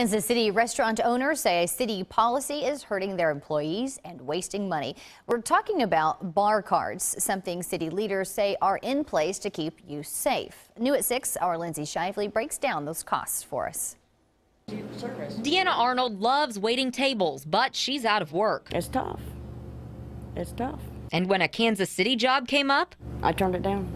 Kansas City restaurant owners say a city policy is hurting their employees and wasting money. We're talking about bar cards, something city leaders say are in place to keep you safe. New at 6, our Lindsay Shively breaks down those costs for us. Deanna Arnold loves waiting tables, but she's out of work. It's tough. It's tough. And when a Kansas City job came up, I turned it down.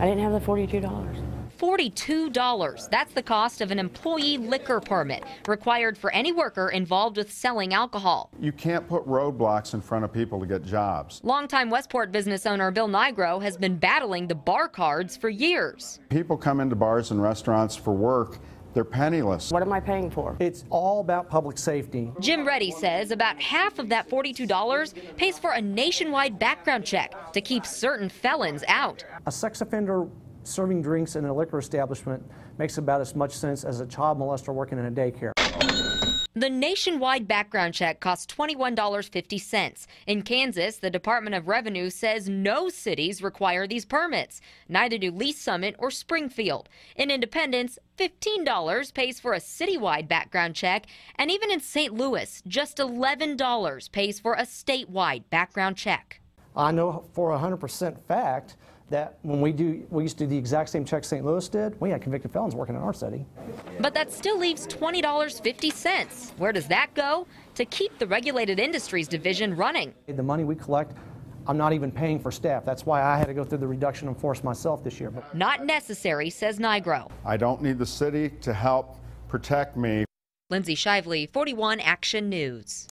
I didn't have the $42. $42. That's the cost of an employee liquor permit required for any worker involved with selling alcohol. You can't put roadblocks in front of people to get jobs. Longtime Westport business owner Bill Nigro has been battling the bar cards for years. People come into bars and restaurants for work. They're penniless. What am I paying for? It's all about public safety. Jim Reddy says about half of that $42 pays for a nationwide background check to keep certain felons out. A sex offender serving drinks in a liquor establishment makes about as much sense as a child molester working in a daycare. The nationwide background check costs $21.50. In Kansas, the Department of Revenue says no cities require these permits. Neither do Lee's Summit or Springfield. In Independence, $15 pays for a citywide background check, and even in St. Louis, just $11 pays for a statewide background check. I know for a 100% fact that when we do, we used to do the exact same check St. Louis did, we had convicted felons working in our city. But that still leaves $20.50. Where does that go? To keep the Regulated Industries Division running. The money we collect, I'm not even paying for staff. That's why I had to go through the reduction in force myself this year. But Not necessary, says Nigro. I don't need the city to help protect me. Lindsay Shively, 41 Action News.